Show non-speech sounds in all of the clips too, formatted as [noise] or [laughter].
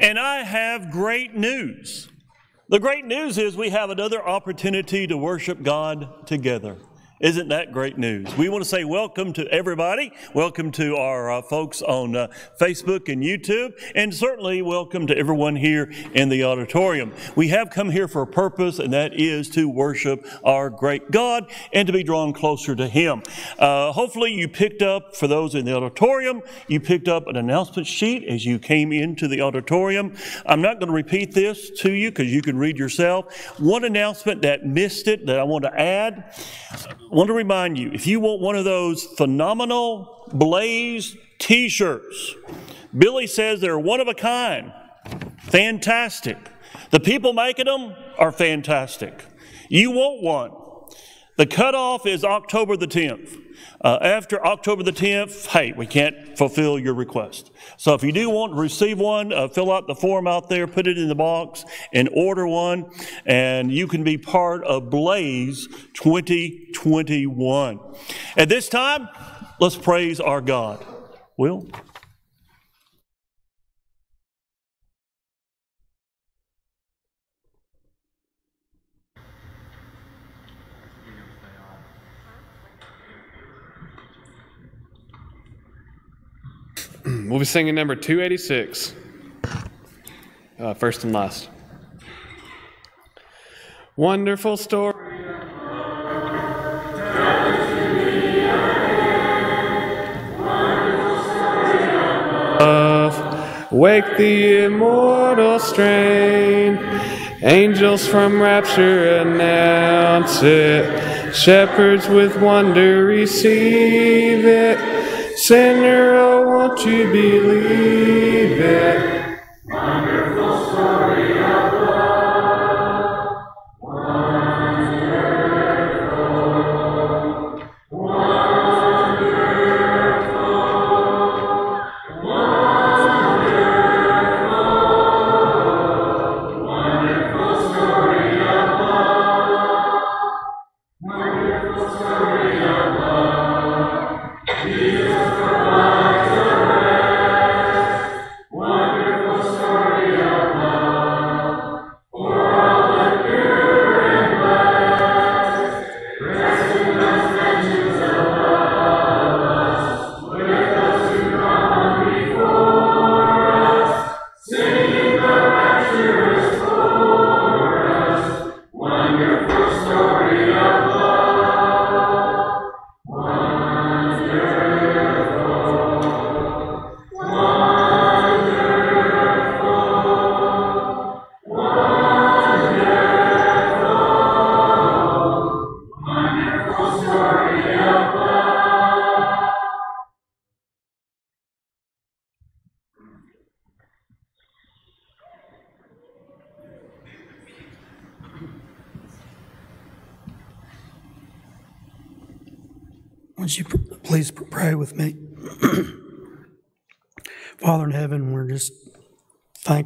And I have great news. The great news is we have another opportunity to worship God together. Isn't that great news? We want to say welcome to everybody. Welcome to our uh, folks on uh, Facebook and YouTube, and certainly welcome to everyone here in the auditorium. We have come here for a purpose, and that is to worship our great God and to be drawn closer to Him. Uh, hopefully, you picked up, for those in the auditorium, you picked up an announcement sheet as you came into the auditorium. I'm not going to repeat this to you because you can read yourself. One announcement that missed it that I want to add want to remind you if you want one of those phenomenal Blaze t shirts, Billy says they're one of a kind. Fantastic. The people making them are fantastic. You want one. The cutoff is October the 10th. Uh, after October the 10th, hey, we can't fulfill your request. So if you do want to receive one, uh, fill out the form out there, put it in the box, and order one, and you can be part of Blaze 2021. At this time, let's praise our God. Will? We'll be singing number 286, uh, first and last. Wonderful story. Of wake the immortal strain. Angels from rapture announce it. Shepherds with wonder receive it. Sinner, oh, won't you believe it?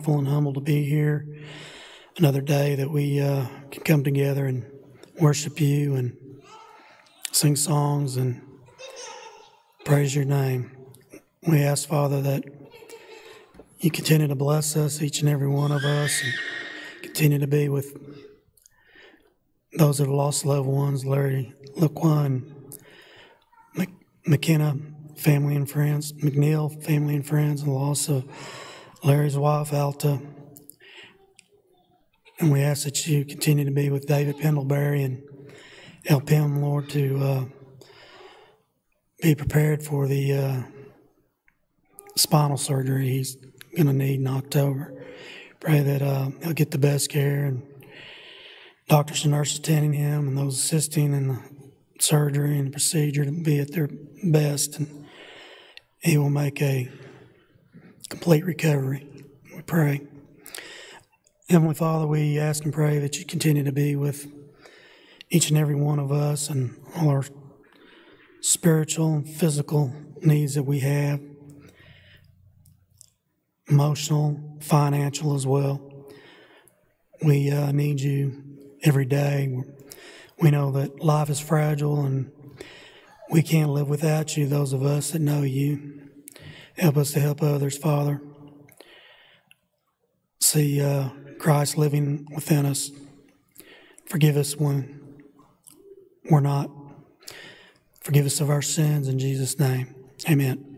Thankful and humbled to be here. Another day that we uh, can come together and worship you and sing songs and praise your name. We ask, Father, that you continue to bless us, each and every one of us, and continue to be with those that have lost loved ones, Larry Laquan, McKenna, family and friends, McNeil, family and friends, and the loss of Larry's wife, Alta. And we ask that you continue to be with David Pendlebury and help him, Lord, to uh, be prepared for the uh, spinal surgery he's going to need in October. Pray that uh, he'll get the best care and doctors and nurses attending him and those assisting in the surgery and the procedure to be at their best, and he will make a complete recovery. We pray. Heavenly Father, we ask and pray that you continue to be with each and every one of us and all our spiritual and physical needs that we have, emotional, financial as well. We uh, need you every day. We know that life is fragile and we can't live without you, those of us that know you. Help us to help others, Father. see uh, Christ living within us. Forgive us when we're not. Forgive us of our sins in Jesus' name. Amen.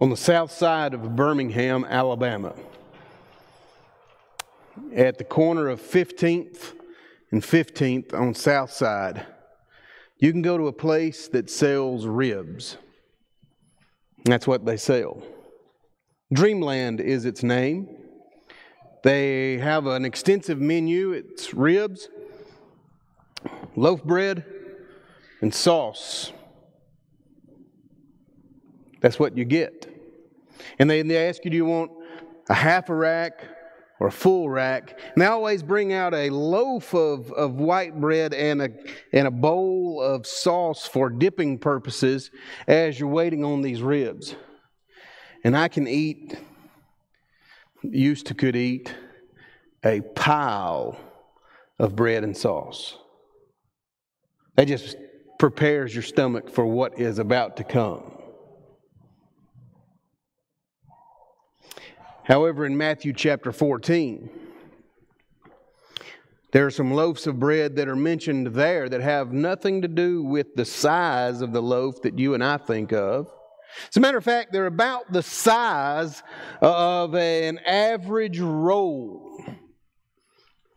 On the south side of Birmingham, Alabama, at the corner of 15th and 15th on South Side, you can go to a place that sells ribs. That's what they sell. Dreamland is its name. They have an extensive menu. It's ribs, loaf bread, and sauce. That's what you get. And they, they ask you, do you want a half a rack or a full rack? And they always bring out a loaf of, of white bread and a, and a bowl of sauce for dipping purposes as you're waiting on these ribs. And I can eat, used to could eat, a pile of bread and sauce. That just prepares your stomach for what is about to come. However, in Matthew chapter 14, there are some loaves of bread that are mentioned there that have nothing to do with the size of the loaf that you and I think of. As a matter of fact, they're about the size of an average roll.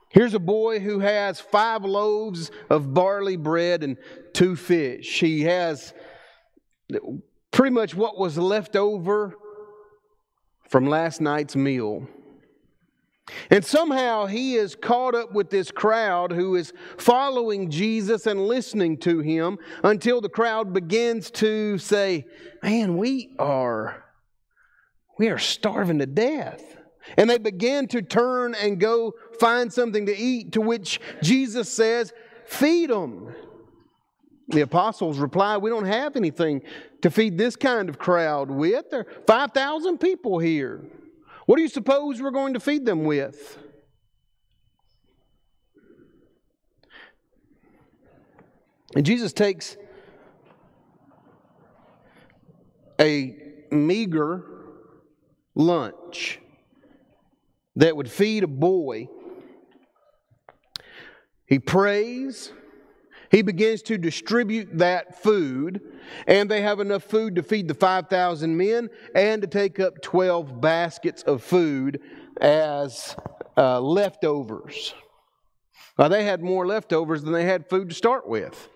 Here's a boy who has five loaves of barley bread and two fish. He has pretty much what was left over from last night's meal. And somehow he is caught up with this crowd who is following Jesus and listening to him until the crowd begins to say, Man, we are, we are starving to death. And they begin to turn and go find something to eat, to which Jesus says, Feed them. The apostles reply, We don't have anything to feed this kind of crowd with. There are 5,000 people here. What do you suppose we're going to feed them with? And Jesus takes a meager lunch that would feed a boy. He prays he begins to distribute that food, and they have enough food to feed the 5,000 men and to take up 12 baskets of food as uh, leftovers. Now, they had more leftovers than they had food to start with.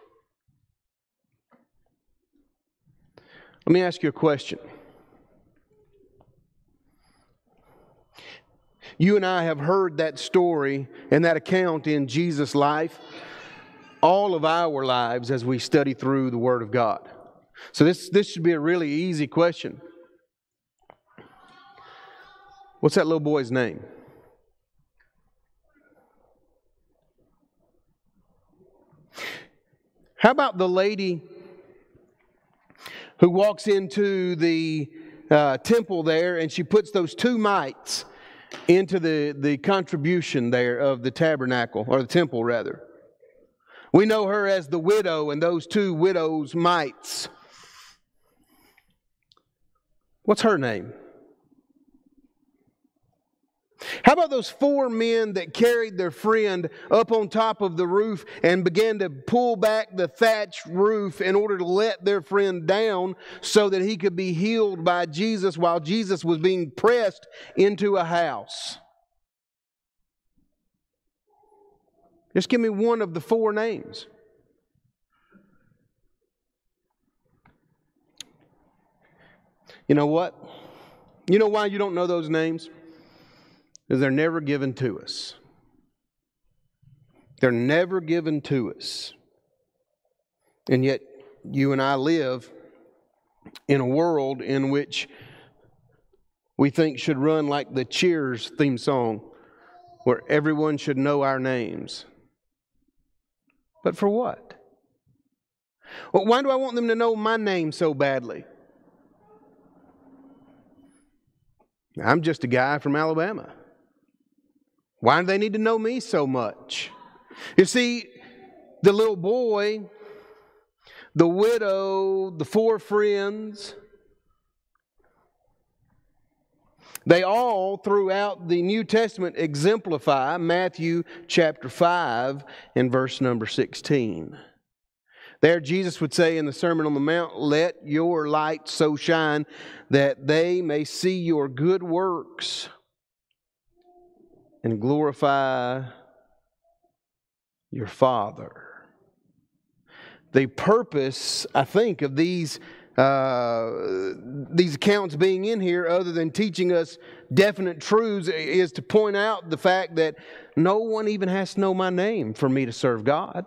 Let me ask you a question. You and I have heard that story and that account in Jesus' life all of our lives as we study through the Word of God. So, this, this should be a really easy question. What's that little boy's name? How about the lady who walks into the uh, temple there and she puts those two mites into the, the contribution there of the tabernacle, or the temple rather? We know her as the widow and those two widows' mites. What's her name? How about those four men that carried their friend up on top of the roof and began to pull back the thatched roof in order to let their friend down so that he could be healed by Jesus while Jesus was being pressed into a house? Just give me one of the four names. You know what? You know why you don't know those names? Because they're never given to us. They're never given to us. And yet, you and I live in a world in which we think should run like the Cheers theme song, where everyone should know our names. But for what? Well, why do I want them to know my name so badly? I'm just a guy from Alabama. Why do they need to know me so much? You see, the little boy, the widow, the four friends, they all throughout the New Testament exemplify Matthew chapter 5 and verse number 16. There, Jesus would say in the Sermon on the Mount, Let your light so shine that they may see your good works and glorify your Father. The purpose, I think, of these uh, these accounts being in here, other than teaching us definite truths, is to point out the fact that no one even has to know my name for me to serve God.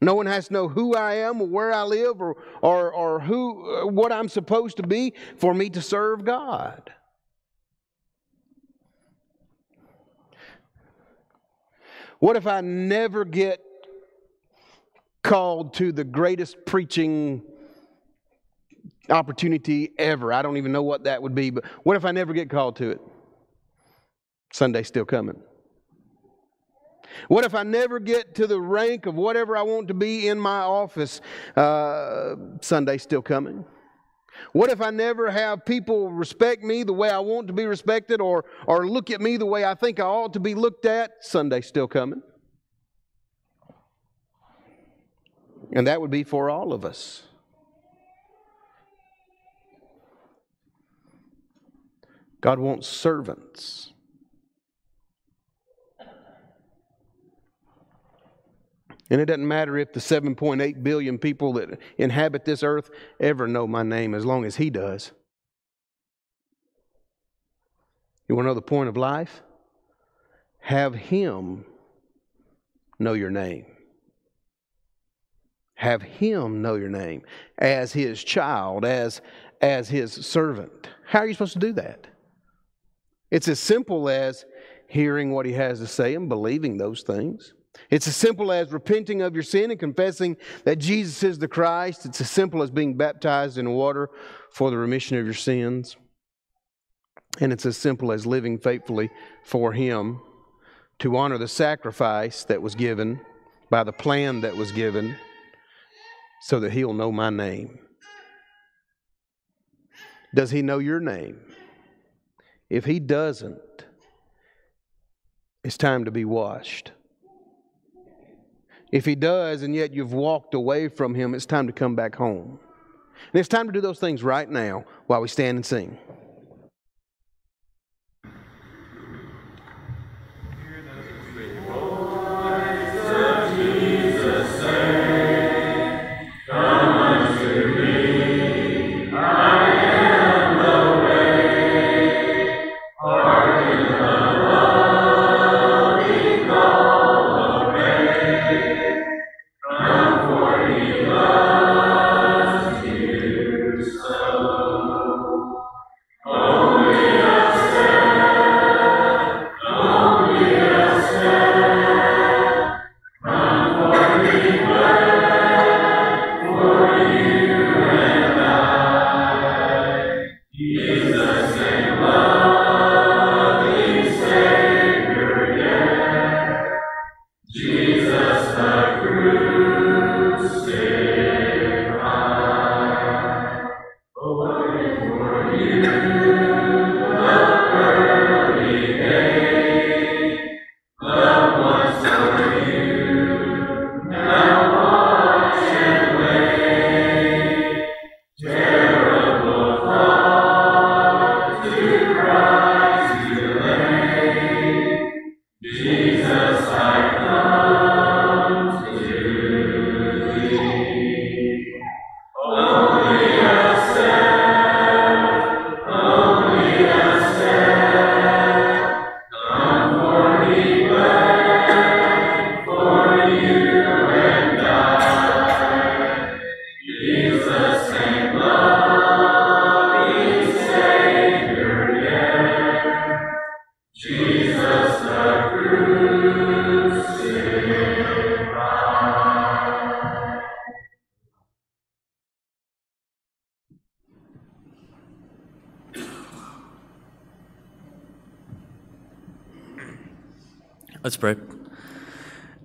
No one has to know who I am or where I live or, or, or who, what I'm supposed to be for me to serve God. What if I never get called to the greatest preaching opportunity ever? I don't even know what that would be, but what if I never get called to it? Sunday's still coming. What if I never get to the rank of whatever I want to be in my office? Uh, Sunday's still coming. What if I never have people respect me the way I want to be respected or, or look at me the way I think I ought to be looked at? Sunday's still coming. And that would be for all of us. God wants servants. And it doesn't matter if the 7.8 billion people that inhabit this earth ever know my name as long as He does. You want to know the point of life? Have Him know your name. Have Him know your name as His child, as, as His servant. How are you supposed to do that? It's as simple as hearing what He has to say and believing those things. It's as simple as repenting of your sin and confessing that Jesus is the Christ. It's as simple as being baptized in water for the remission of your sins. And it's as simple as living faithfully for Him to honor the sacrifice that was given by the plan that was given so that He'll know my name. Does He know your name? If He doesn't, it's time to be washed. If he does, and yet you've walked away from him, it's time to come back home. And it's time to do those things right now while we stand and sing.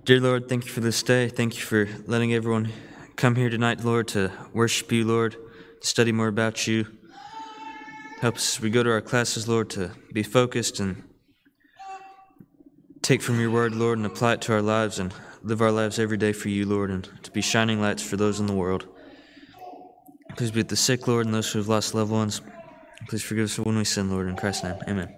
Dear Lord, thank you for this day. Thank you for letting everyone come here tonight, Lord, to worship you, Lord, to study more about you. Help us we go to our classes, Lord, to be focused and take from your word, Lord, and apply it to our lives and live our lives every day for you, Lord, and to be shining lights for those in the world. Please be with the sick, Lord, and those who have lost loved ones. Please forgive us for when we sin, Lord. In Christ's name, amen.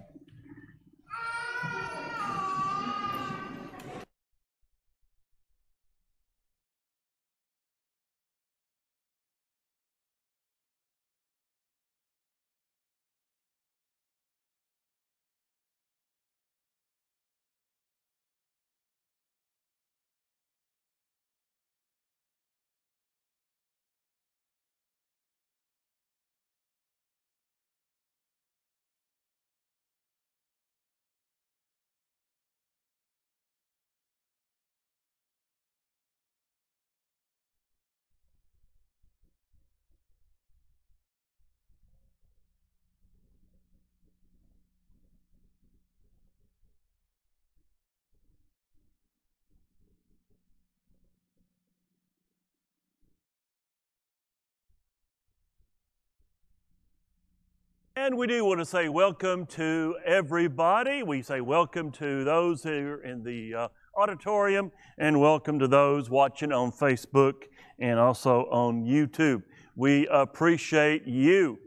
And we do want to say welcome to everybody. We say welcome to those who are in the uh, auditorium and welcome to those watching on Facebook and also on YouTube. We appreciate you.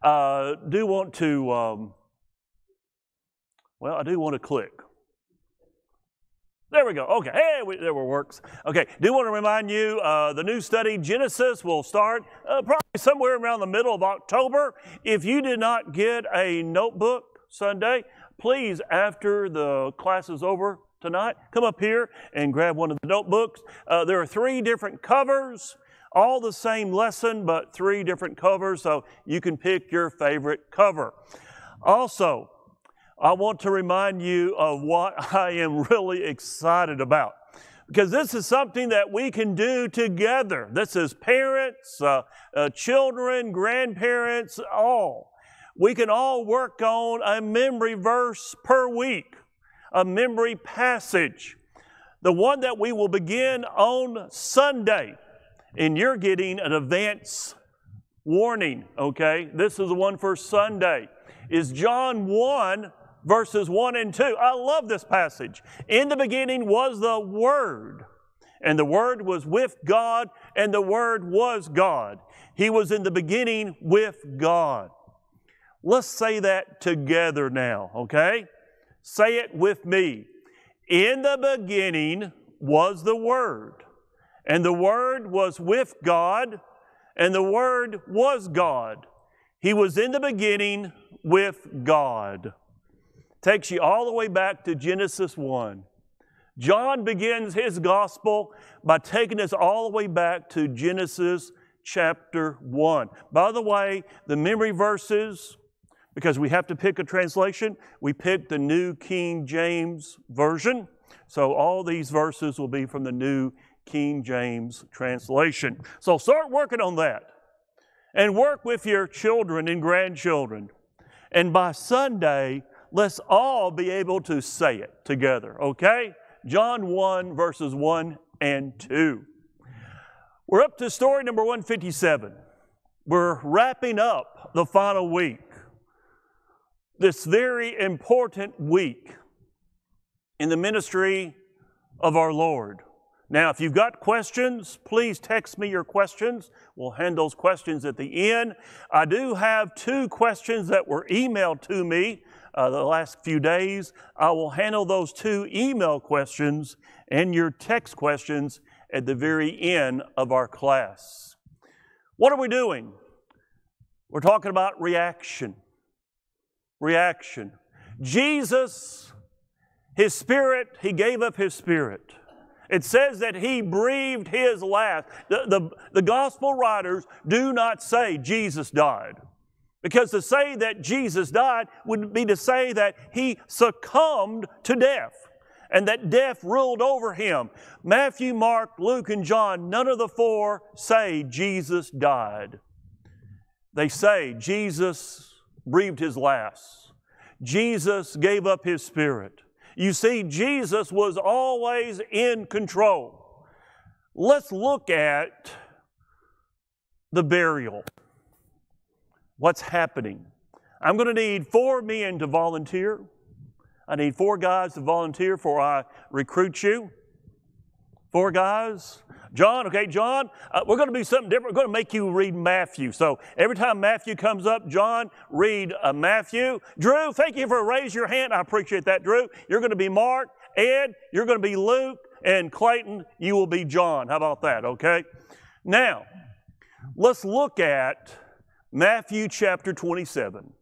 Uh, do want to, um, well, I do want to click. There we go. Okay. Hey, we, there were works. Okay. Do want to remind you uh, the new study, Genesis, will start uh, probably somewhere around the middle of October. If you did not get a notebook Sunday, please, after the class is over tonight, come up here and grab one of the notebooks. Uh, there are three different covers, all the same lesson, but three different covers, so you can pick your favorite cover. Also, I want to remind you of what [laughs] I am really excited about. Because this is something that we can do together. This is parents, uh, uh, children, grandparents, all. We can all work on a memory verse per week, a memory passage. The one that we will begin on Sunday, and you're getting an advance warning, okay? This is the one for Sunday, is John 1, verses 1 and 2. I love this passage. In the beginning was the Word, and the Word was with God, and the Word was God. He was in the beginning with God. Let's say that together now, okay? Say it with me. In the beginning was the Word, and the Word was with God, and the Word was God. He was in the beginning with God takes you all the way back to Genesis 1. John begins his gospel by taking us all the way back to Genesis chapter 1. By the way, the memory verses, because we have to pick a translation, we picked the New King James Version. So all these verses will be from the New King James translation. So start working on that and work with your children and grandchildren. And by Sunday, let's all be able to say it together, okay? John 1, verses 1 and 2. We're up to story number 157. We're wrapping up the final week. This very important week in the ministry of our Lord. Now, if you've got questions, please text me your questions. We'll handle those questions at the end. I do have two questions that were emailed to me uh, the last few days. I will handle those two email questions and your text questions at the very end of our class. What are we doing? We're talking about reaction. Reaction. Jesus, His Spirit, He gave up His Spirit. It says that He breathed His last. The, the, the gospel writers do not say Jesus died. Because to say that Jesus died would be to say that he succumbed to death and that death ruled over him. Matthew, Mark, Luke, and John, none of the four say Jesus died. They say Jesus breathed his last. Jesus gave up his spirit. You see, Jesus was always in control. Let's look at the burial. What's happening? I'm going to need four men to volunteer. I need four guys to volunteer before I recruit you. Four guys. John, okay, John, uh, we're going to do something different. We're going to make you read Matthew. So every time Matthew comes up, John, read uh, Matthew. Drew, thank you for raising your hand. I appreciate that, Drew. You're going to be Mark. Ed, you're going to be Luke. And Clayton, you will be John. How about that, okay? Now, let's look at Matthew chapter 27.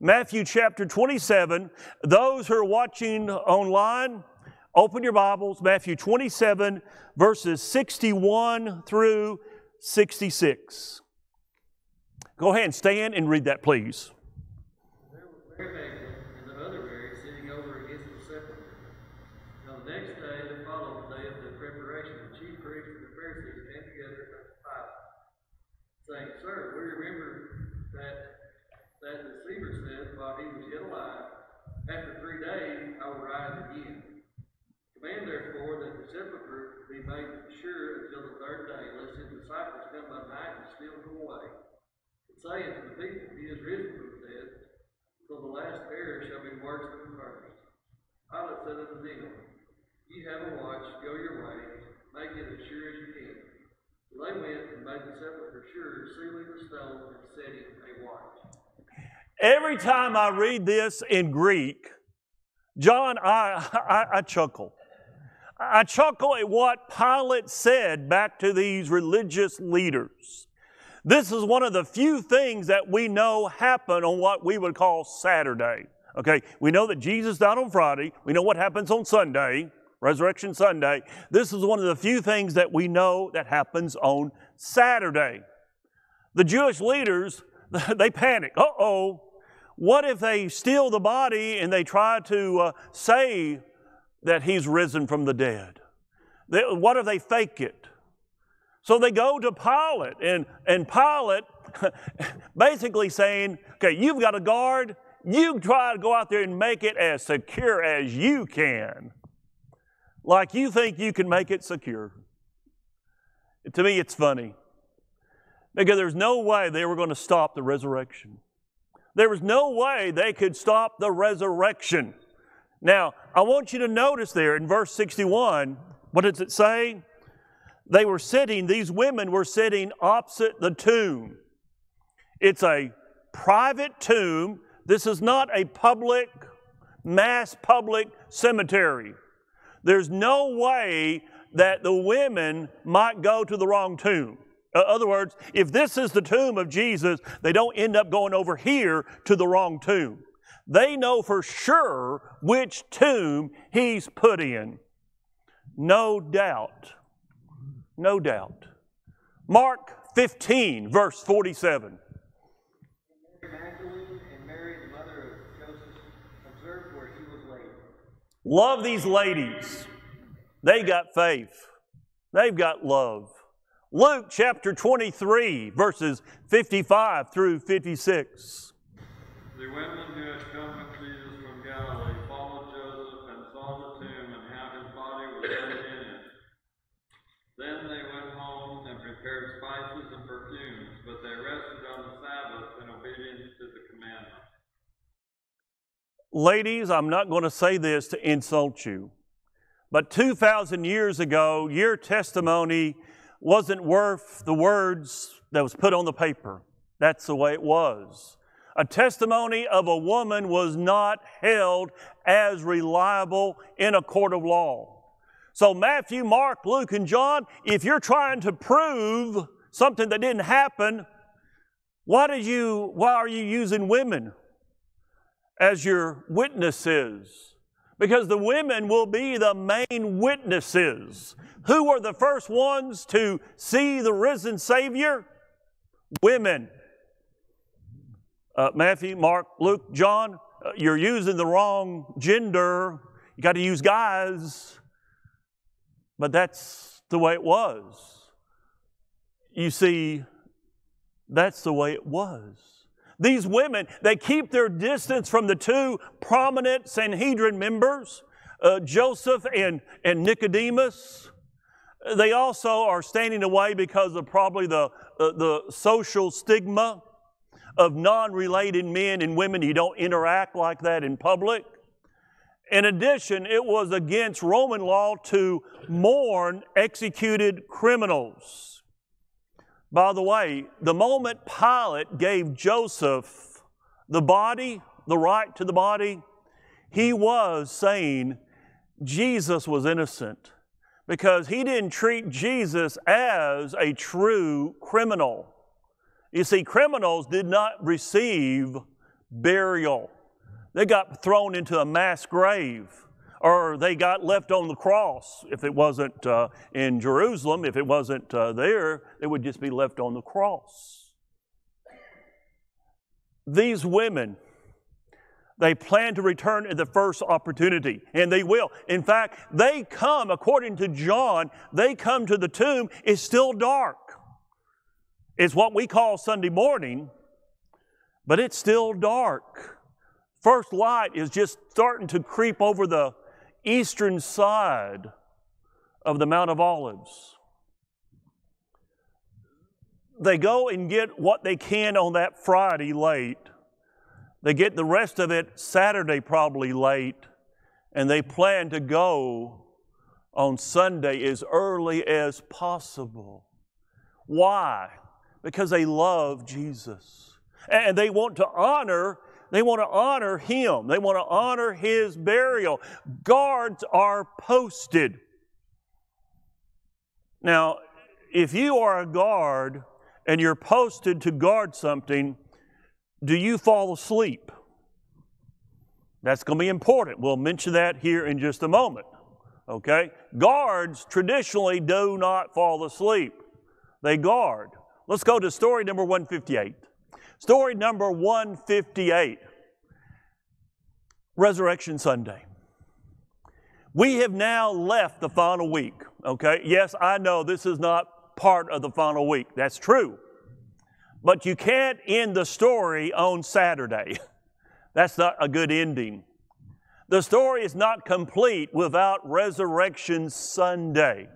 Matthew chapter 27. Those who are watching online, open your Bibles, Matthew 27, verses 61 through 66. Go ahead and stand and read that, please. There was Mary Magdalene and the other Mary sitting over against the sepulchre. Now the next day, the following day of the preparation, the chief priests and the Pharisees came together unto Pilate, saying, Sir, we remember that that the deceiver said while he was yet alive, After three days I will rise again. Command therefore that the sepulchre be made sure until the third day, lest his disciples come by night and steal him away. And say unto the people, He is risen from the dead, so the last error shall be worse than the first. Pilate said unto them, Ye have a watch, go your way, make it as sure as you can. So they went and made the sepulchre sure, sealing the stone and setting a watch. Every time I read this in Greek, John, I, I, I chuckle. I chuckle at what Pilate said back to these religious leaders. This is one of the few things that we know happen on what we would call Saturday. Okay, we know that Jesus died on Friday. We know what happens on Sunday, Resurrection Sunday. This is one of the few things that we know that happens on Saturday. The Jewish leaders, [laughs] they panic. Uh oh, what if they steal the body and they try to uh, say that he's risen from the dead? They, what if they fake it? So they go to Pilate, and, and Pilate [laughs] basically saying, okay, you've got a guard, you try to go out there and make it as secure as you can. Like you think you can make it secure. To me, it's funny. Because there's no way they were going to stop the resurrection. There was no way they could stop the resurrection. Now, I want you to notice there in verse 61, what does it say? They were sitting, these women were sitting opposite the tomb. It's a private tomb. This is not a public, mass public cemetery. There's no way that the women might go to the wrong tomb. In other words, if this is the tomb of Jesus, they don't end up going over here to the wrong tomb. They know for sure which tomb he's put in. No doubt. No doubt. Mark 15, verse 47. Mary Magdalene and Mary, the mother of Joseph, observed where he was laid. Love these ladies. They got faith, they've got love. Luke chapter 23, verses 55 through 56. The women who had come with Jesus from Galilee followed Joseph and saw the tomb and how his body was laid in it. Then they went home and prepared spices and perfumes, but they rested on the Sabbath in obedience to the commandment. Ladies, I'm not going to say this to insult you, but 2,000 years ago, your testimony wasn't worth the words that was put on the paper. That's the way it was. A testimony of a woman was not held as reliable in a court of law. So, Matthew, Mark, Luke, and John, if you're trying to prove something that didn't happen, why did you why are you using women as your witnesses? Because the women will be the main witnesses. Who were the first ones to see the risen Savior? Women. Uh, Matthew, Mark, Luke, John, uh, you're using the wrong gender. You got to use guys. But that's the way it was. You see, that's the way it was. These women, they keep their distance from the two prominent Sanhedrin members. uh, Joseph and, and Nicodemus. They also are standing away because of probably the, uh, the social stigma of non related men and women. You don't interact like that in public. In addition, it was against Roman law to mourn executed criminals. By the way, the moment Pilate gave Joseph the body, the right to the body, he was saying Jesus was innocent because he didn't treat Jesus as a true criminal. You see, criminals did not receive burial. They got thrown into a mass grave, or they got left on the cross. If it wasn't uh, in Jerusalem, if it wasn't uh, there, they would just be left on the cross. These women, they plan to return at the first opportunity, and they will. In fact, they come, according to John, they come to the tomb, it's still dark. It's what we call Sunday morning, but it's still dark. First light is just starting to creep over the eastern side of the Mount of Olives. They go and get what they can on that Friday late. They get the rest of it Saturday, probably late, and they plan to go on Sunday as early as possible. Why? Because they love Jesus. And they want to honor, they want to honor him. They want to honor his burial. Guards are posted. Now, if you are a guard and you're posted to guard something, do you fall asleep? That's going to be important. We'll mention that here in just a moment. Okay? Guards traditionally do not fall asleep, they guard. Let's go to story number 158. Story number 158 Resurrection Sunday. We have now left the final week, okay? Yes, I know this is not part of the final week. That's true. But you can't end the story on Saturday. [laughs] That's not a good ending. The story is not complete without Resurrection Sunday.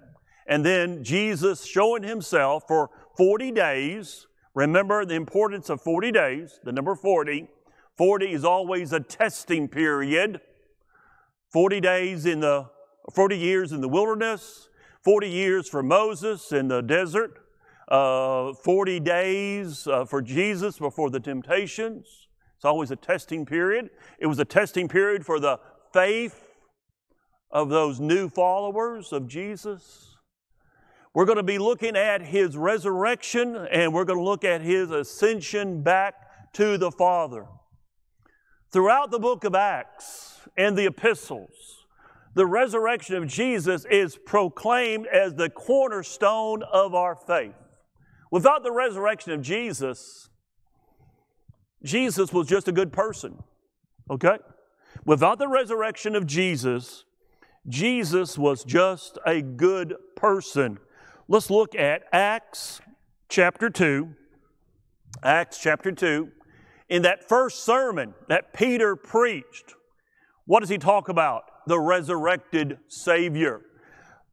And then Jesus showing himself for 40 days. Remember the importance of 40 days, the number 40. 40 is always a testing period. 40 days in the 40 years in the wilderness, 40 years for Moses in the desert, uh, 40 days uh, for Jesus before the temptations. It's always a testing period. It was a testing period for the faith of those new followers of Jesus. We're going to be looking at his resurrection and we're going to look at his ascension back to the Father. Throughout the book of Acts and the epistles, the resurrection of Jesus is proclaimed as the cornerstone of our faith. Without the resurrection of Jesus, Jesus was just a good person. Okay? Without the resurrection of Jesus, Jesus was just a good person. Let's look at Acts chapter 2. Acts chapter 2. In that first sermon that Peter preached, what does he talk about? The resurrected Savior.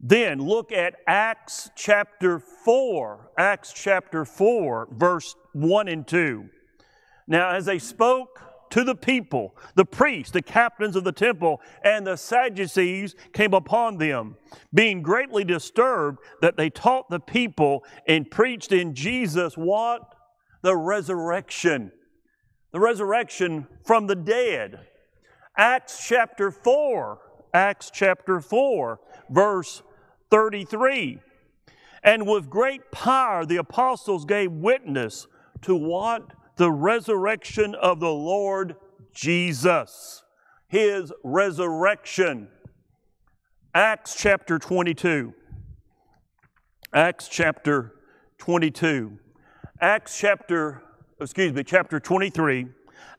Then look at Acts chapter 4, Acts chapter 4, verse 1 and 2. Now, as they spoke to the people, the priests, the captains of the temple, and the Sadducees came upon them, being greatly disturbed that they taught the people and preached in Jesus what? The resurrection. The resurrection from the dead. Acts chapter 4, Acts chapter 4, verse 33. And with great power the apostles gave witness to what? The resurrection of the Lord Jesus. His resurrection. Acts chapter 22. Acts chapter 22. Acts chapter, excuse me, chapter 23.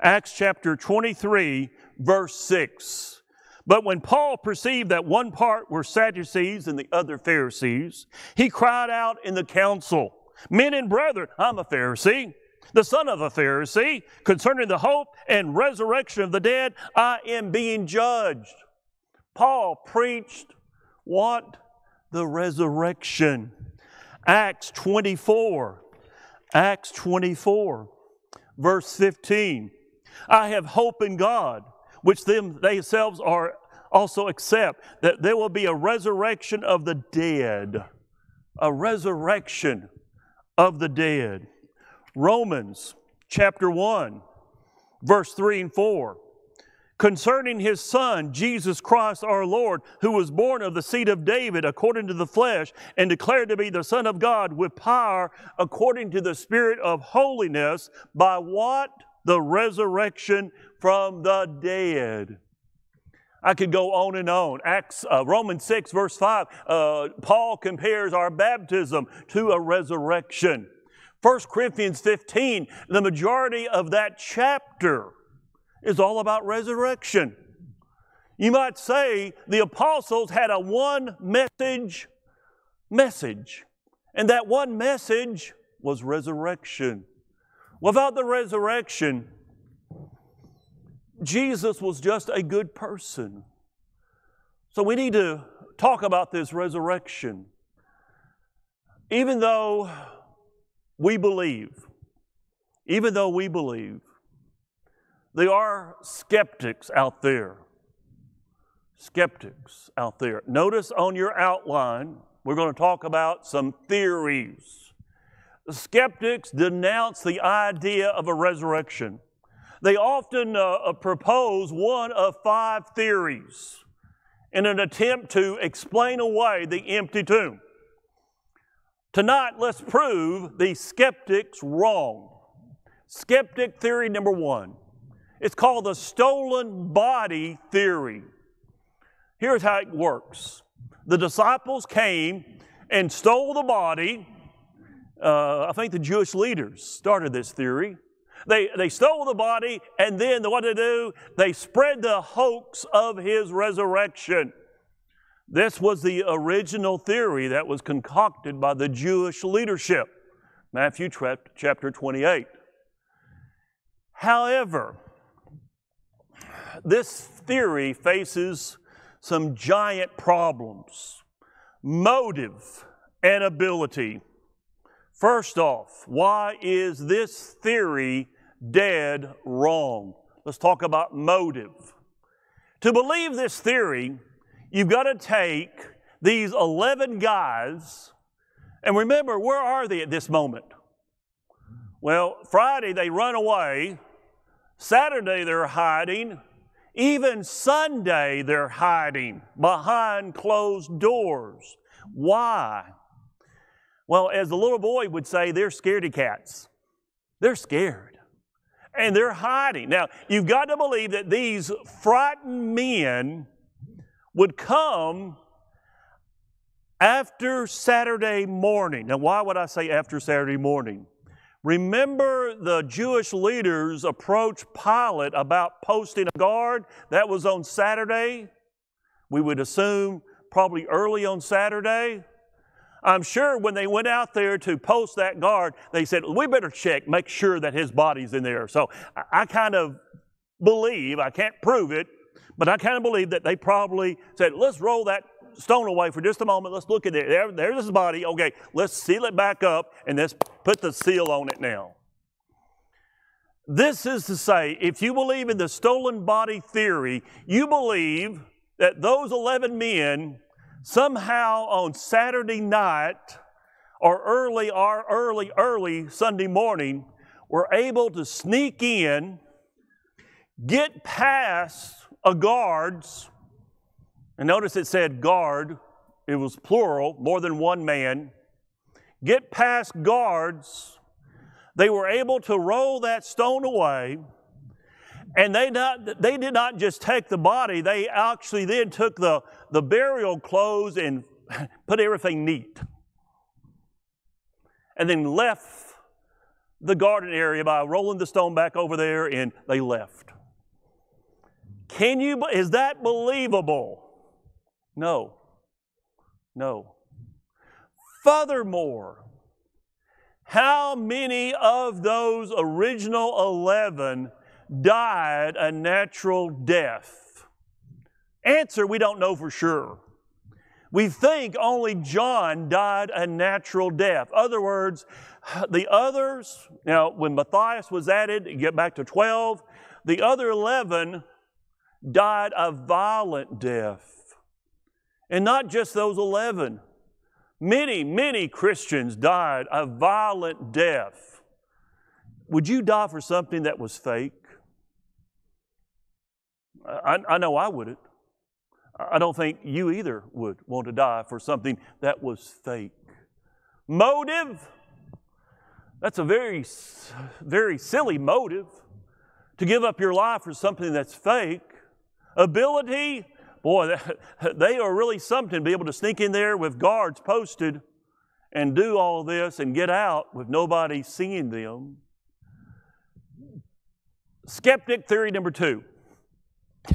Acts chapter 23, verse 6. But when Paul perceived that one part were Sadducees and the other Pharisees, he cried out in the council, Men and brethren, I'm a Pharisee, the son of a Pharisee, concerning the hope and resurrection of the dead, I am being judged. Paul preached what? The resurrection. Acts 24. Acts 24, verse 15. I have hope in God, which them themselves are also accept, that there will be a resurrection of the dead. A resurrection of the dead. Romans chapter 1, verse 3 and 4 concerning his Son, Jesus Christ our Lord, who was born of the seed of David according to the flesh, and declared to be the Son of God with power according to the Spirit of holiness, by what? The resurrection from the dead. I could go on and on. Acts, uh, Romans 6, verse 5, uh, Paul compares our baptism to a resurrection. 1 Corinthians 15, the majority of that chapter is all about resurrection. You might say the apostles had a one message message, and that one message was resurrection. Without the resurrection, Jesus was just a good person. So we need to talk about this resurrection. Even though we believe, even though we believe, there are skeptics out there. Skeptics out there. Notice on your outline, we're going to talk about some theories. Skeptics denounce the idea of a resurrection. They often uh, uh, propose one of five theories in an attempt to explain away the empty tomb. Tonight, let's prove the skeptics wrong. Skeptic theory number one it's called the stolen body theory. Here's how it works the disciples came and stole the body. Uh, I think the Jewish leaders started this theory. They, they stole the body, and then what they do? They spread the hoax of his resurrection. This was the original theory that was concocted by the Jewish leadership. Matthew chapter 28. However, this theory faces some giant problems motive and ability. First off, why is this theory dead wrong? Let's talk about motive. To believe this theory, you've got to take these 11 guys, and remember, where are they at this moment? Well, Friday they run away, Saturday they're hiding, even Sunday, they're hiding behind closed doors. Why? Well, as the little boy would say, they're scaredy cats. They're scared. And they're hiding. Now, you've got to believe that these frightened men would come after Saturday morning. Now, why would I say after Saturday morning? Remember the Jewish leaders approached Pilate about posting a guard? That was on Saturday. We would assume probably early on Saturday. I'm sure when they went out there to post that guard, they said, We better check, make sure that his body's in there. So I, kind of believe, I can't prove it, but I kind of believe that they probably said, Let's roll that stone away for just a moment. Let's look at it. There, there's his body. Okay, let's seal it back up and let's put the seal on it now. This is to say, if you believe in the stolen body theory, you believe that those 11 men somehow on Saturday night or early or early, early Sunday morning were able to sneak in, get past a guard's and notice it said guard, it was plural, more than one man. Get past guards. They were able to roll that stone away. And they, not, they did not just take the body, they actually then took the, the burial clothes and [laughs] put everything neat. And then left the garden area by rolling the stone back over there and they left. Can you, is that believable? No. No. Furthermore, how many of those original 11 died a natural death? Answer, we don't know for sure. We think only John died a natural death. Other words, the others, now when Matthias was added, get back to 12, the other 11 died a violent death. And not just those 11. Many, many Christians died a violent death. Would you die for something that was fake? I, I know I wouldn't. I don't think you either would want to die for something that was fake. Motive? That's a very, very silly motive to give up your life for something that's fake. Ability? Boy, [laughs] they are really something to be able to sneak in there with guards posted and do all this and get out with nobody seeing them. Skeptic theory number two [laughs]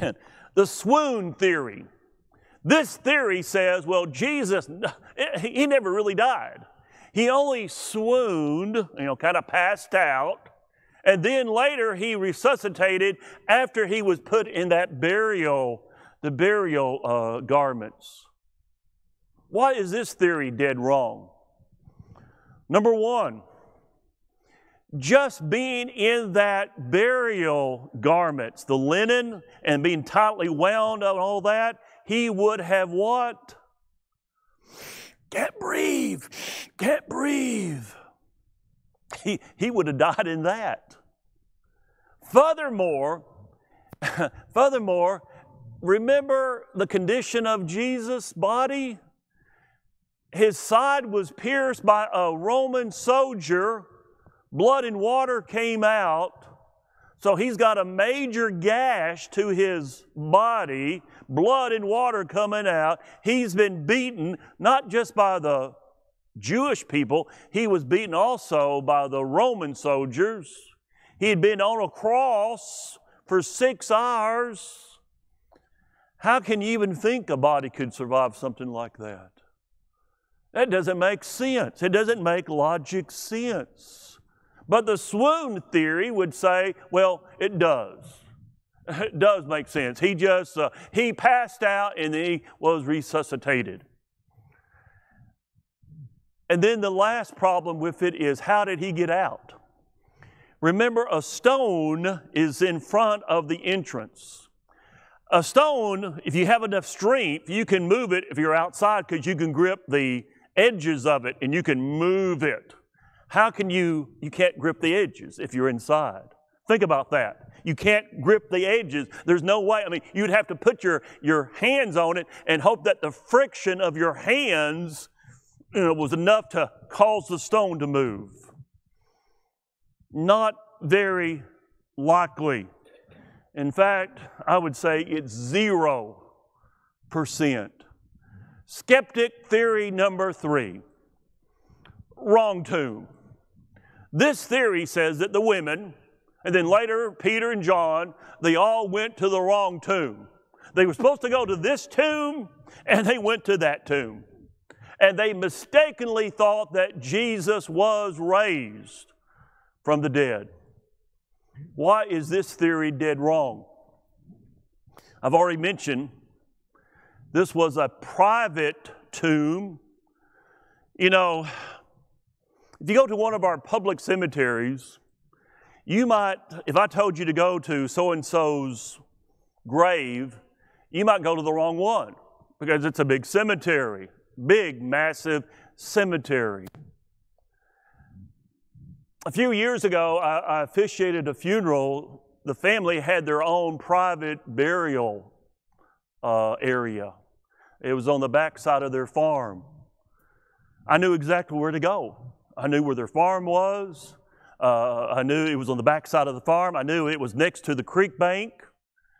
the swoon theory. This theory says, well, Jesus, [laughs] he never really died. He only swooned, you know, kind of passed out, and then later he resuscitated after he was put in that burial, the burial uh, garments. Why is this theory dead wrong? Number one, just being in that burial garments, the linen, and being tightly wound and all that, he would have what? Can't breathe, can't breathe. He, he would have died in that. Furthermore, [laughs] furthermore, remember the condition of Jesus' body? His side was pierced by a Roman soldier blood and water came out. So he's got a major gash to his body, blood and water coming out. He's been beaten not just by the Jewish people, he was beaten also by the Roman soldiers. He had been on a cross for six hours. How can you even think a body could survive something like that? That doesn't make sense. It doesn't make logic sense. But the swoon theory would say, well, it does. [laughs] It does make sense. He just, uh, he passed out and he was resuscitated. And then the last problem with it is how did he get out? Remember, a stone is in front of the entrance. A stone, if you have enough strength, you can move it if you're outside because you can grip the edges of it and you can move it. How can you, you can't grip the edges if you're inside? Think about that. You can't grip the edges. There's no way. I mean, you'd have to put your, your hands on it and hope that the friction of your hands you know, was enough to cause the stone to move. Not very likely. In fact, I would say it's zero percent. Skeptic theory number three wrong tomb. This theory says that the women, and then later Peter and John, they all went to the wrong tomb. They were supposed to go to this tomb, and they went to that tomb. And they mistakenly thought that Jesus was raised from the dead. Why is this theory dead wrong? I've already mentioned this was a private tomb. You know, if you go to one of our public cemeteries, you might, if I told you to go to so and so's grave, you might go to the wrong one because it's a big cemetery, big, massive cemetery. A few years ago, I, I officiated a funeral. The family had their own private burial uh, area. It was on the backside of their farm. I knew exactly where to go. I knew where their farm was. Uh, I knew it was on the back side of the farm. I knew it was next to the creek bank.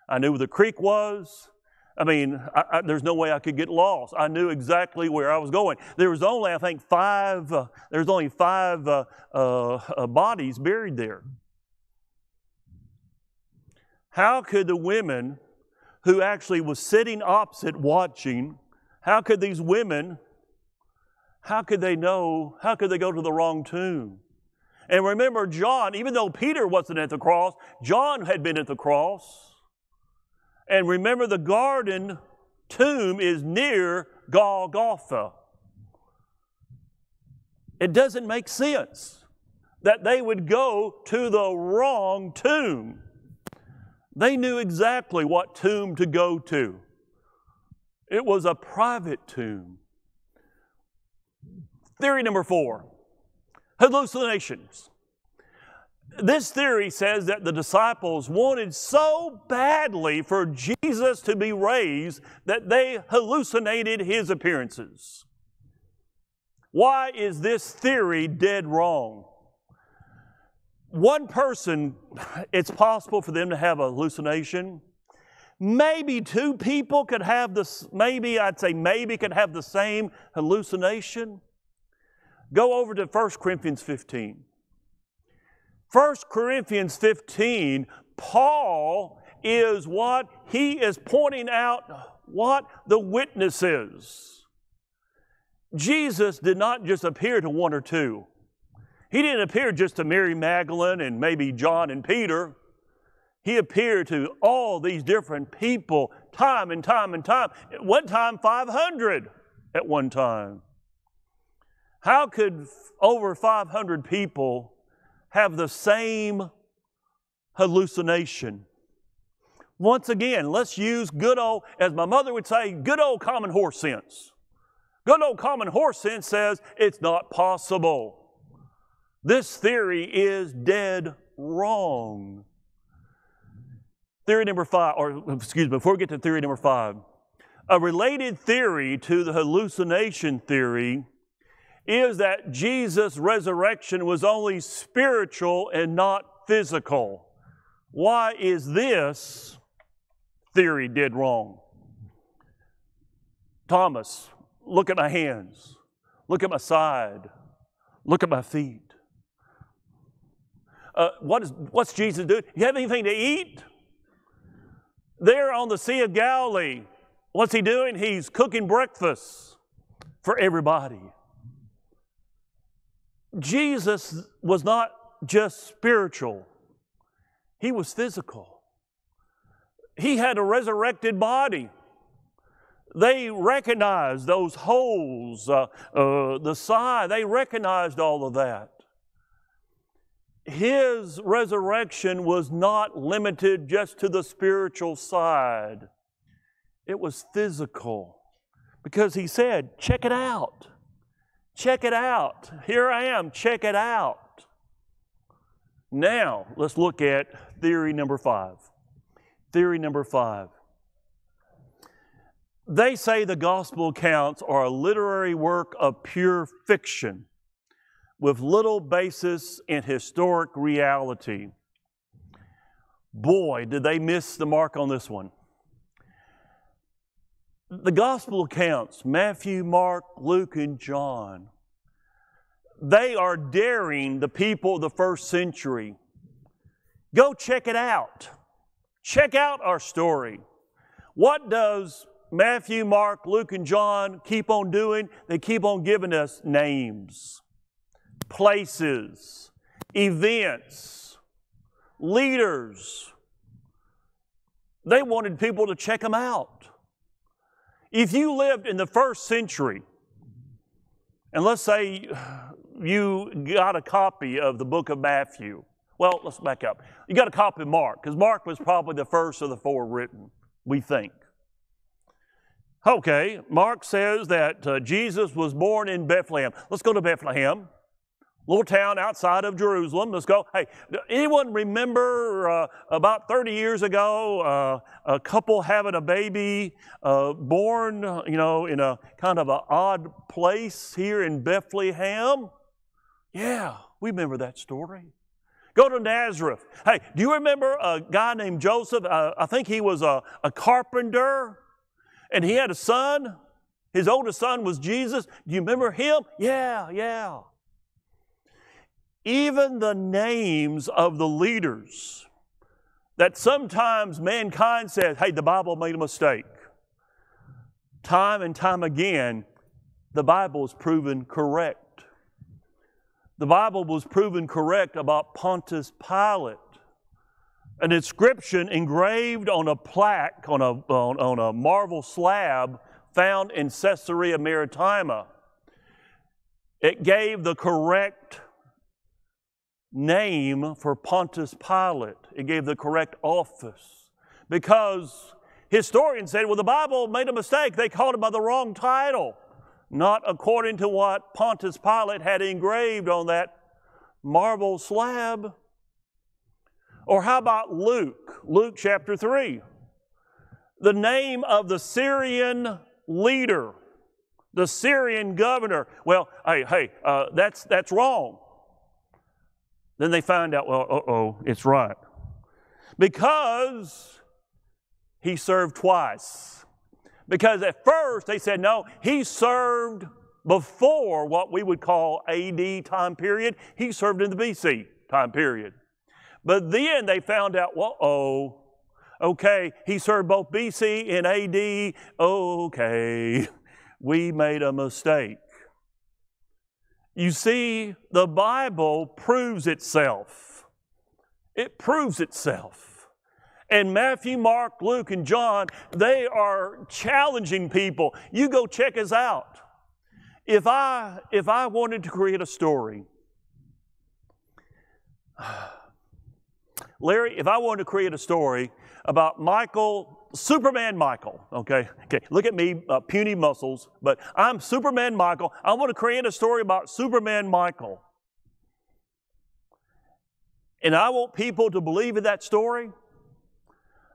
I knew where the creek was. I mean, I, I, there's no way I could get lost. I knew exactly where I was going. There was only, I think, five. Uh, there's only five uh, uh, uh bodies buried there. How could the women who actually was sitting opposite watching? How could these women how could they know? How could they go to the wrong tomb? And remember, John, even though Peter wasn't at the cross, John had been at the cross. And remember, the garden tomb is near Golgotha. It doesn't make sense that they would go to the wrong tomb. They knew exactly what tomb to go to. It was a private tomb. Theory number four hallucinations. This theory says that the disciples wanted so badly for Jesus to be raised that they hallucinated his appearances. Why is this theory dead wrong? One person, it's possible for them to have a hallucination. Maybe two people could have this, maybe I'd say maybe could have the same hallucination. Go over to 1 Corinthians 15. 1 Corinthians 15, Paul is what he is pointing out what the witness is. Jesus did not just appear to one or two. He didn't appear just to Mary Magdalene and maybe John and Peter. He appeared to all these different people time and time and time. At one time, 500 at one time. How could over 500 people have the same hallucination? Once again, let's use good old, as my mother would say, good old common horse sense. Good old common horse sense says it's not possible. This theory is dead wrong. Theory number five, or excuse me, before we get to theory number five, a related theory to the hallucination theory is that Jesus' resurrection was only spiritual and not physical. Why is this theory dead wrong? Thomas, look at my hands, look at my side, look at my feet uh, what is, what's Jesus doing? You have anything to eat? There on the Sea of Galilee, what's he doing? He's cooking breakfast for everybody. Jesus was not just spiritual, he was physical. He had a resurrected body. They recognized those holes, uh, uh, the side, they recognized all of that his resurrection was not limited just to the spiritual side, it was physical. Because he said, Check it out. Check it out. Here I am. Check it out. Now, let's look at theory number five. Theory number five. They say the gospel accounts are a literary work of pure fiction with little basis in historic reality. Boy, did they miss the mark on this one. The gospel accounts, Matthew, Mark, Luke, and John, they are daring the people of the first century. Go check it out. Check out our story. What does Matthew, Mark, Luke, and John keep on doing? They keep on giving us names places, events, leaders. They wanted people to check them out. If you lived in the first century, and let's say you got a copy of the book of Matthew. Well, let's back up. You got a copy of Mark, because Mark was probably the first of the four written, we think. Okay, Mark says that uh, Jesus was born in Bethlehem. Let's go to Bethlehem little town outside of Jerusalem. Let's go. Hey, anyone remember uh, about 30 years ago uh, a couple having a baby uh, born, you know, in a kind of an odd place here in Bethlehem? Yeah, we remember that story. Go to Nazareth. Hey, do you remember a guy named Joseph? Uh, I think he was a, a carpenter and he had a son. His oldest son was Jesus. Do you remember him? Yeah, yeah even the names of the leaders that sometimes mankind says, hey, the Bible made a mistake. Time and time again, the Bible is proven correct. The Bible was proven correct about Pontius Pilate. an inscription engraved on a plaque, on a, on, on a marble slab found in Caesarea Maritima. It gave the correct name for Pontius Pilate, it gave the correct office. Because historians said, well, the Bible made a mistake. They called him by the wrong title, not according to what Pontius Pilate had engraved on that marble slab. Or how about Luke? Luke chapter 3. The name of the Syrian leader, the Syrian governor. Well, hey, hey, uh, that's, that's wrong. Then they find out, well, uh oh, it's right. Because he served twice. Because at first they said, no, he served before what we would call AD time period. He served in the BC time period. But then they found out, well, oh, okay, he served both BC and AD. Okay, we made a mistake. You see, the Bible proves itself. It proves itself. And Matthew, Mark, Luke, and John, they are challenging people. You go check us out. If I if I wanted to create a story, [sighs] Larry, if I wanted to create a story about Michael, Superman Michael, okay, okay, look at me, uh, puny muscles, but I'm Superman Michael. I want to create a story about Superman Michael. And I want people to believe in that story.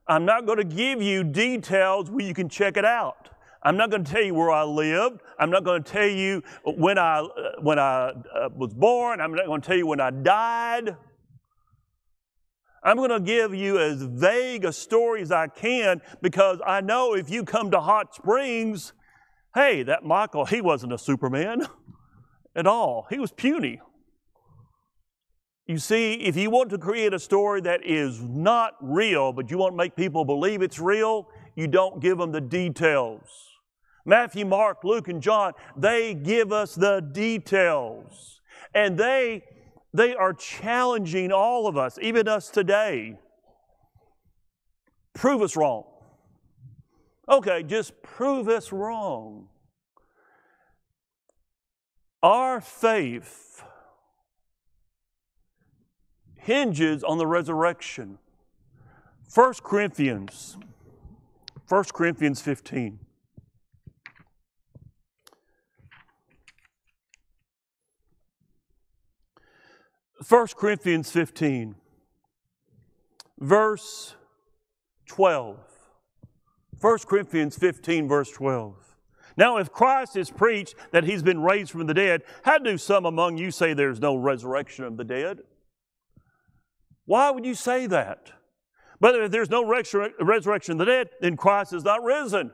I'm not going to give you details where you can check it out. I'm not going to tell you where I lived. I'm not going to tell you when I, uh, when I uh, was born. I'm not going to tell you when I died. I'm going to give you as vague a story as I can because I know if you come to Hot Springs, hey, that Michael, he wasn't a Superman [laughs] at all. He was puny. You see, if you want to create a story that is not real, but you want to make people believe it's real, you don't give them the details. Matthew, Mark, Luke, and John, they give us the details. And they they are challenging all of us, even us today. Prove us wrong. Okay, just prove us wrong. Our faith hinges on the resurrection. 1 Corinthians, 1 Corinthians 15. 1 Corinthians 15, verse 12. 1 Corinthians 15, verse 12. Now, if Christ is preached that he's been raised from the dead, how do some among you say there's no resurrection of the dead? Why would you say that? But if there's no resurrection of the dead, then Christ is not risen.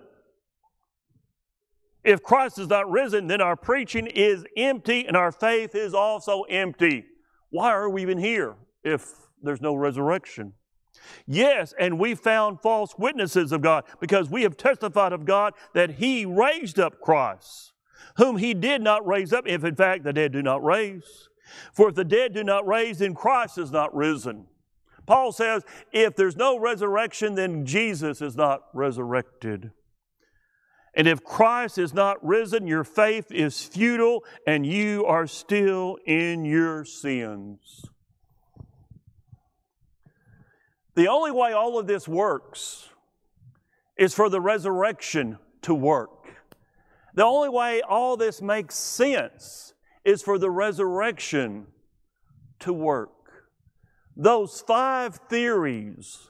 If Christ is not risen, then our preaching is empty and our faith is also empty. Why are we even here if there's no resurrection? Yes, and we found false witnesses of God because we have testified of God that He raised up Christ, whom He did not raise up, if in fact the dead do not raise. For if the dead do not raise, then Christ is not risen. Paul says, if there's no resurrection, then Jesus is not resurrected. And if Christ is not risen, your faith is futile and you are still in your sins. The only way all of this works is for the resurrection to work. The only way all this makes sense is for the resurrection to work. Those five theories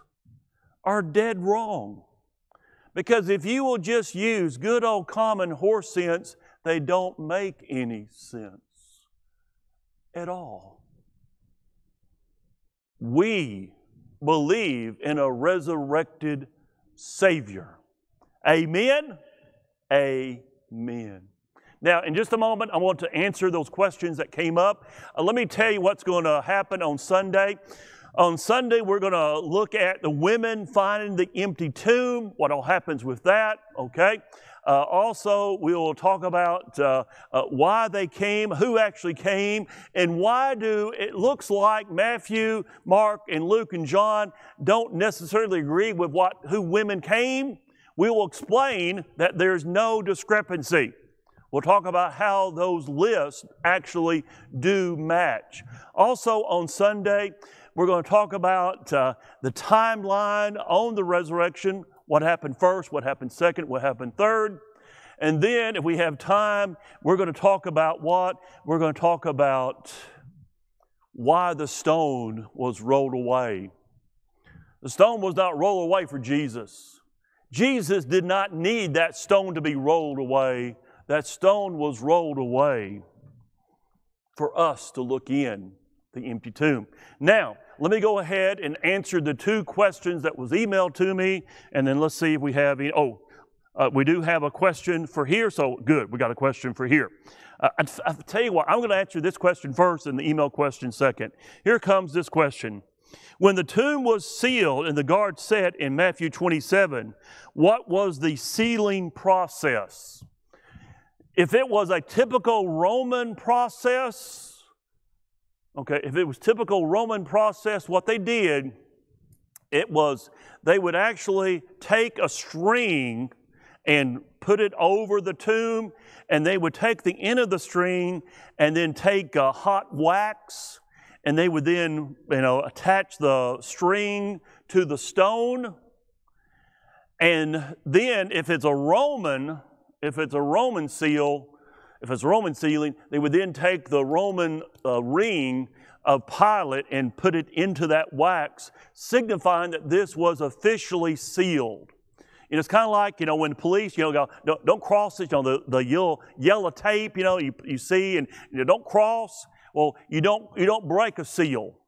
are dead wrong. Because if you will just use good old common horse sense, they don't make any sense at all. We believe in a resurrected Savior. Amen? Amen. Now, in just a moment, I want to answer those questions that came up. Uh, let me tell you what's going to happen on Sunday. On Sunday, we're going to look at the women finding the empty tomb, what all happens with that, okay? Uh, also, we will talk about uh, uh, why they came, who actually came, and why do it looks like Matthew, Mark, and Luke and John don't necessarily agree with what who women came. We will explain that there's no discrepancy. We'll talk about how those lists actually do match. Also, on Sunday, we're going to talk about uh, the timeline on the resurrection what happened first, what happened second, what happened third. And then, if we have time, we're going to talk about what? We're going to talk about why the stone was rolled away. The stone was not rolled away for Jesus. Jesus did not need that stone to be rolled away. That stone was rolled away for us to look in the empty tomb. Now, let me go ahead and answer the two questions that was emailed to me, and then let's see if we have any. Oh, uh, we do have a question for here, so good. We got a question for here. Uh, I, I tell you what, I'm going to answer this question first and the email question second. Here comes this question. When the tomb was sealed and the guard set in Matthew 27, what was the sealing process? If it was a typical Roman process, Okay, if it was typical Roman process, what they did, it was they would actually take a string and put it over the tomb, and they would take the end of the string and then take a hot wax, and they would then, you know, attach the string to the stone. And then, if it's a Roman, if it's a Roman seal, if it's a Roman sealing, they would then take the Roman uh, ring of Pilate and put it into that wax, signifying that this was officially sealed. And it's kind of like, you know, when the police, you know, go, don't, don't cross it, you know, the, the yellow, yellow tape, you know, you, you see, and you know, don't cross. Well, you don't, you don't break a seal.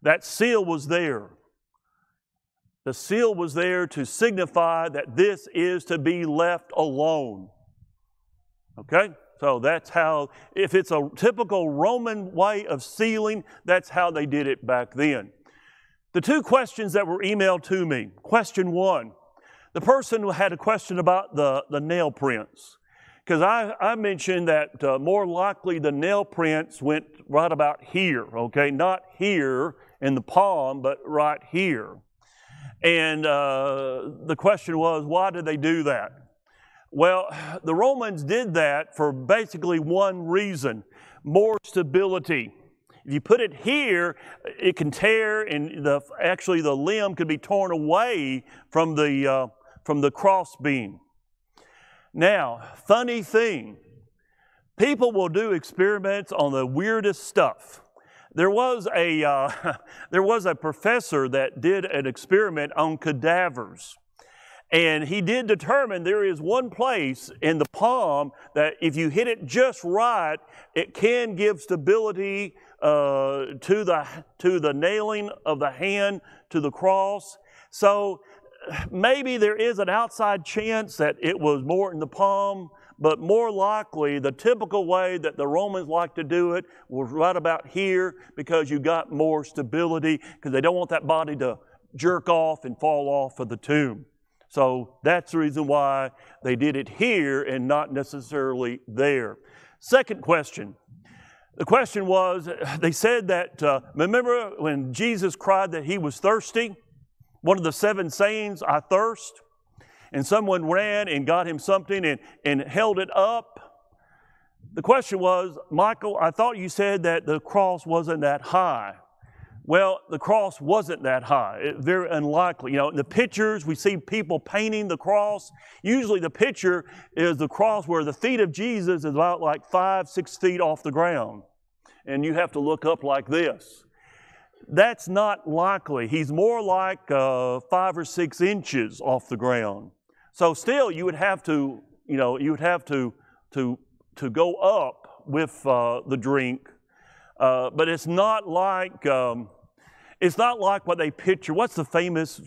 That seal was there. The seal was there to signify that this is to be left alone. Okay? So that's how, if it's a typical Roman way of sealing, that's how they did it back then. The two questions that were emailed to me. Question one the person had a question about the, the nail prints. Because I, I mentioned that uh, more likely the nail prints went right about here, okay? Not here in the palm, but right here. And uh, the question was, why did they do that? Well, [sighs] the Romans did that for basically one reason more stability. If you put it here, it can tear, and the, actually the limb could be torn away from the, uh, from the cross beam. Now, funny thing, people will do experiments on the weirdest stuff. There was a, uh, [laughs] there was a professor that did an experiment on cadavers. And he did determine there is one place in the palm that if you hit it just right, it can give stability uh, to, the, to the nailing of the hand to the cross. So maybe there is an outside chance that it was more in the palm, but more likely the typical way that the Romans like to do it was right about here because you got more stability because they don't want that body to jerk off and fall off of the tomb. So that's the reason why they did it here and not necessarily there. Second question. The question was [laughs] they said that, uh, remember when Jesus cried that he was thirsty? One of the seven sayings, I thirst. And someone ran and got him something and, and held it up. The question was, Michael, I thought you said that the cross wasn't that high. Well, the cross wasn't that high. It, very unlikely. You know, in the pictures, we see people painting the cross. Usually, the picture is the cross where the feet of Jesus is about like five, six feet off the ground. And you have to look up like this. That's not likely. He's more like uh, five or six inches off the ground. So, still, you would have to, you know, you would have to, to, to go up with uh, the drink uh, but it's not like um, it's not like what they picture. What's the famous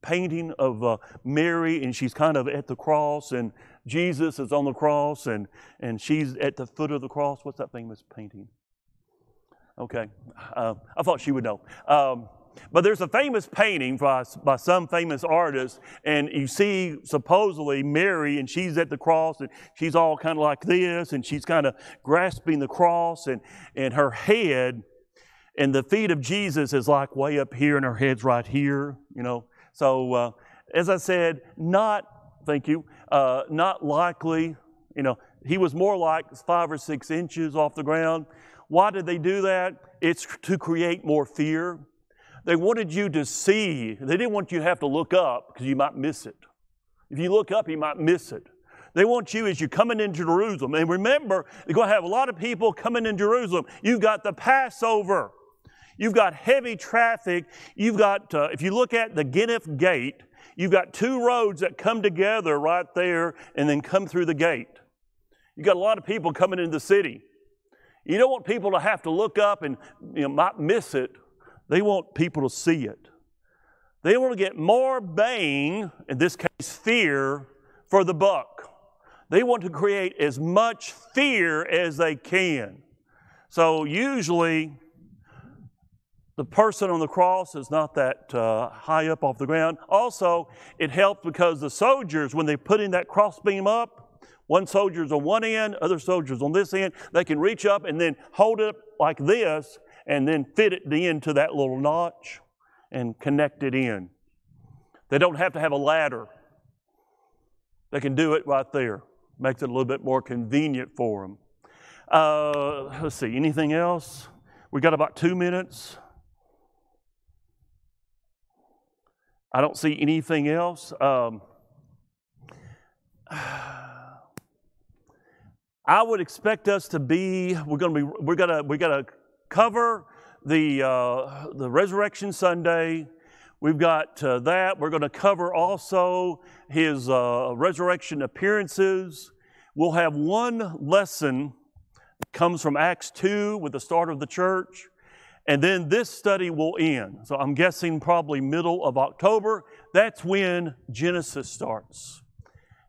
painting of uh, Mary and she's kind of at the cross and Jesus is on the cross and and she's at the foot of the cross. What's that famous painting? Okay, uh, I thought she would know. Um, but there's a famous painting by, by some famous artist, and you see supposedly Mary, and she's at the cross, and she's all kind of like this, and she's kind of grasping the cross, and, and her head and the feet of Jesus is like way up here, and her head's right here, you know. So, uh, as I said, not, thank you, uh, not likely, you know, he was more like five or six inches off the ground. Why did they do that? It's to create more fear. They wanted you to see, they didn't want you to have to look up because you might miss it. If you look up, you might miss it. They want you as you're coming into Jerusalem. And remember, you're going to have a lot of people coming in Jerusalem. You've got the Passover. You've got heavy traffic. You've got, uh, if you look at the Gennath Gate, you've got two roads that come together right there and then come through the gate. You've got a lot of people coming into the city. You don't want people to have to look up and you know, might miss it. They want people to see it. They want to get more bang, in this case, fear, for the buck. They want to create as much fear as they can. So usually, the person on the cross is not that uh, high up off the ground. Also, it helped because the soldiers, when they put in that crossbeam up, one soldier's on one end, other soldiers on this end, they can reach up and then hold it up like this and then fit it into that little notch and connect it in. They don't have to have a ladder. They can do it right there. Makes it a little bit more convenient for them. Uh, let's see, anything else? We got about two minutes. I don't see anything else. Um, [sighs] I would expect us to be. We're going to be. We're going to. We're going to cover the uh, the Resurrection Sunday. We've got uh, that. We're going to cover also his uh, resurrection appearances. We'll have one lesson that comes from Acts 2 with the start of the church. And then this study will end. So I'm guessing probably middle of October. That's when Genesis starts.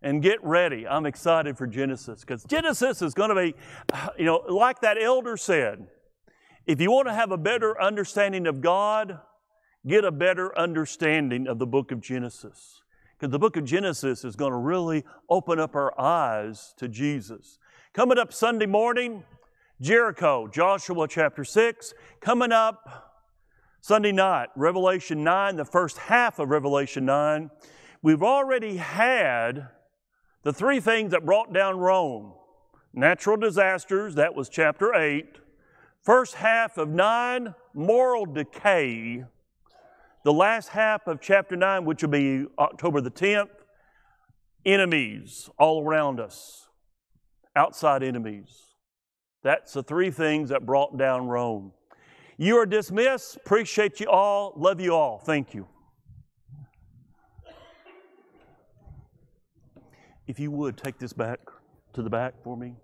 And get ready. I'm excited for Genesis because Genesis is going to be, you know, like that elder said, if you want to have a better understanding of God, get a better understanding of the book of Genesis. Because the book of Genesis is going to really open up our eyes to Jesus. Coming up Sunday morning, Jericho, Joshua chapter 6. Coming up Sunday night, Revelation 9, the first half of Revelation 9. We've already had the three things that brought down Rome natural disasters, that was chapter 8. First half of 9, moral decay. The last half of chapter 9, which will be October the 10th, enemies all around us, outside enemies. That's the three things that brought down Rome. You are dismissed. Appreciate you all. Love you all. Thank you. If you would take this back to the back for me.